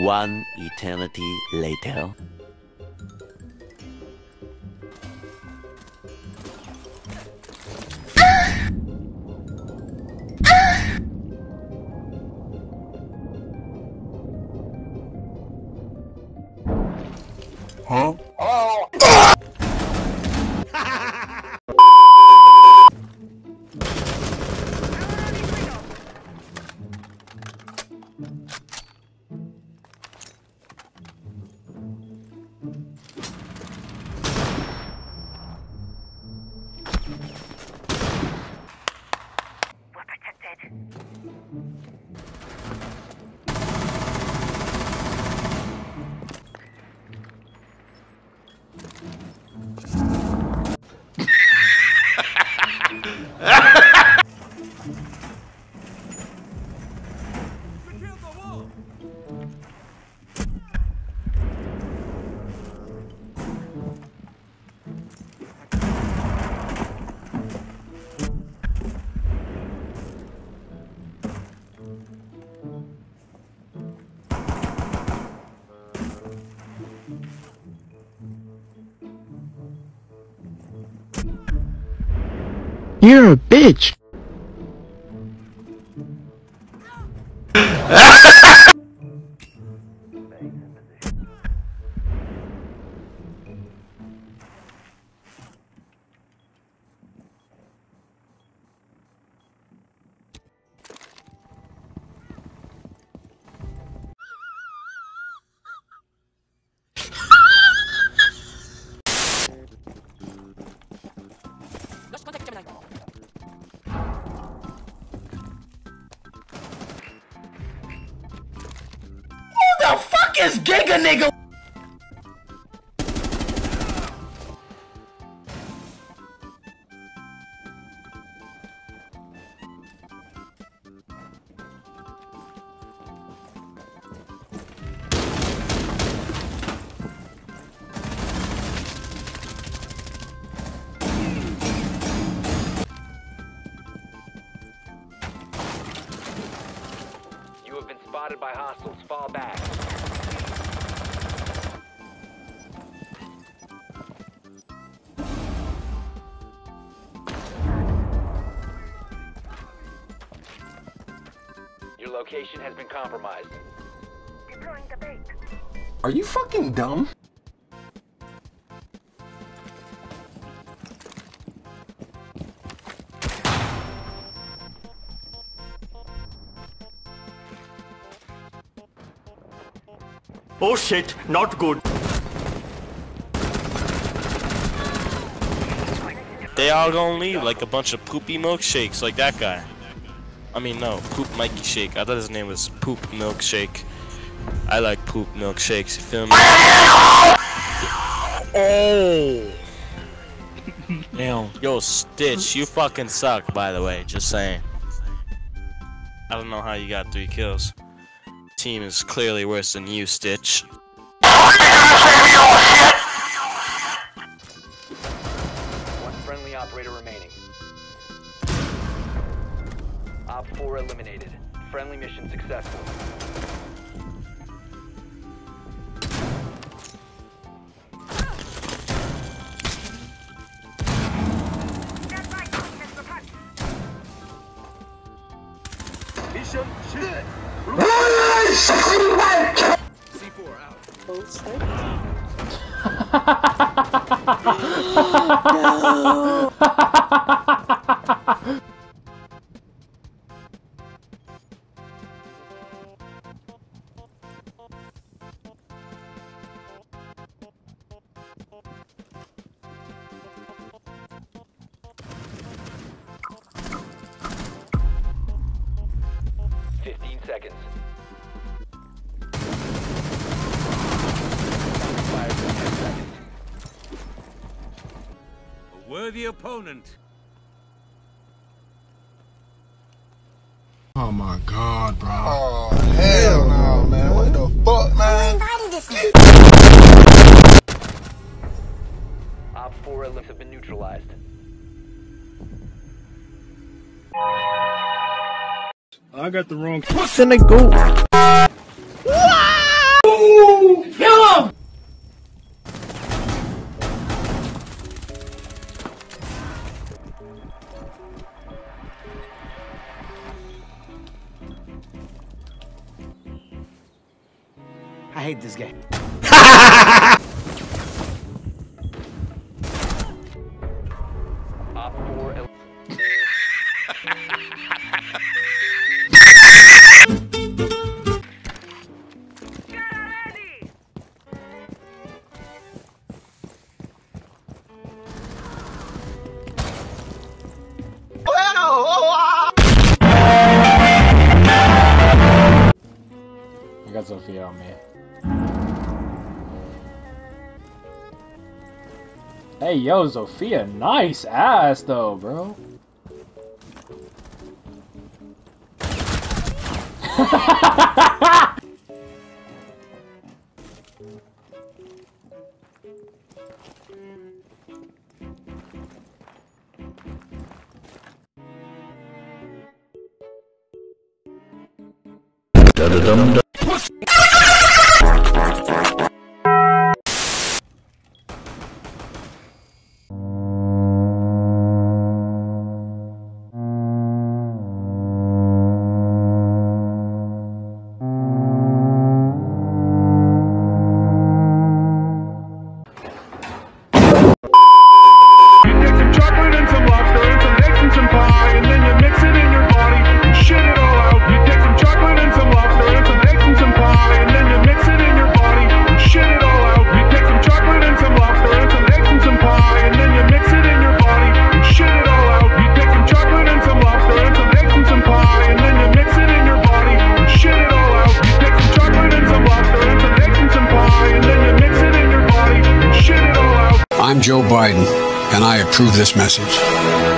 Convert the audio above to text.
One eternity later. Huh? You're a bitch. Is Giga Nigga? You have been spotted by hostiles. Fall back. Location has been compromised. Deploying the bait. Are you fucking dumb? Oh shit, not good. They all gonna leave like a bunch of poopy milkshakes, like that guy. I mean, no, Poop Mikey Shake. I thought his name was Poop Milkshake. I like poop milkshakes, you feel me? oh! Damn. Yo, Stitch, you fucking suck, by the way, just saying. I don't know how you got three kills. Team is clearly worse than you, Stitch. Op 4 eliminated. Friendly mission successful. Stand by, Mr. Punch. Fifteen seconds. Fire for 10 seconds. Worthy opponent. Oh my god, bro. Oh, hell no, man. What the fuck, man? Op 4 elims have been neutralized. I got the wrong puss in the kill him! I hate this game. because of on me. Hey, yo, Sophia, nice ass though, bro. da da dum dum and I approve this message.